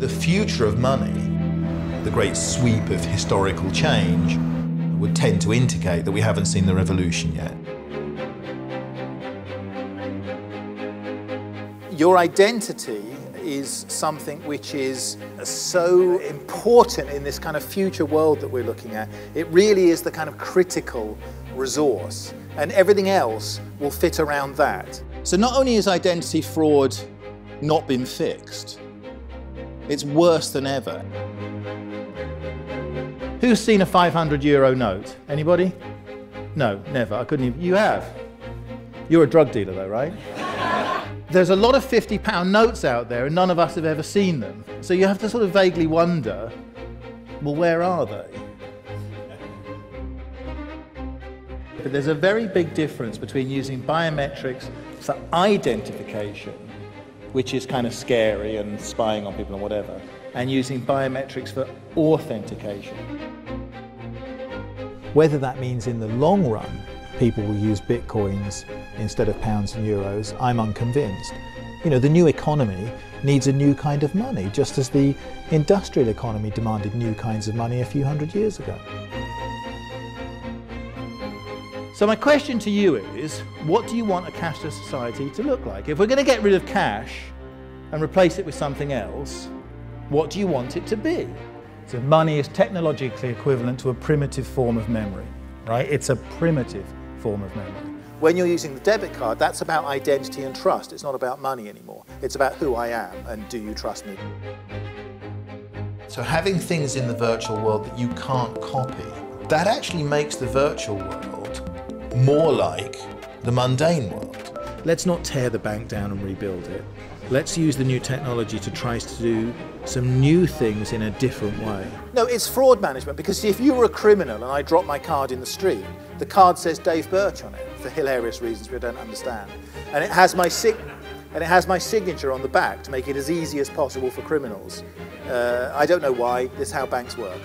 The future of money, the great sweep of historical change, would tend to indicate that we haven't seen the revolution yet. Your identity is something which is so important in this kind of future world that we're looking at. It really is the kind of critical resource, and everything else will fit around that. So not only is identity fraud not been fixed, it's worse than ever. Who's seen a 500 euro note? Anybody? No, never. I couldn't even. You have. You're a drug dealer though, right? There's a lot of 50 pound notes out there and none of us have ever seen them. So you have to sort of vaguely wonder, well, where are they? But there's a very big difference between using biometrics for identification which is kind of scary and spying on people and whatever, and using biometrics for authentication. Whether that means in the long run people will use bitcoins instead of pounds and euros, I'm unconvinced. You know, the new economy needs a new kind of money, just as the industrial economy demanded new kinds of money a few hundred years ago. So my question to you is, what do you want a cashless society to look like? If we're going to get rid of cash and replace it with something else, what do you want it to be? So money is technologically equivalent to a primitive form of memory, right? It's a primitive form of memory. When you're using the debit card, that's about identity and trust. It's not about money anymore. It's about who I am and do you trust me? So having things in the virtual world that you can't copy, that actually makes the virtual world more like the mundane world. Let's not tear the bank down and rebuild it. Let's use the new technology to try to do some new things in a different way. No, it's fraud management because if you were a criminal and I drop my card in the street, the card says Dave Birch on it for hilarious reasons we don't understand. And it has my sig and it has my signature on the back to make it as easy as possible for criminals. Uh, I don't know why, this is how banks work.